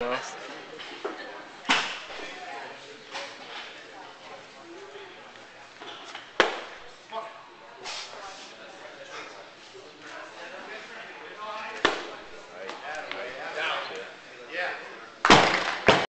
Yes.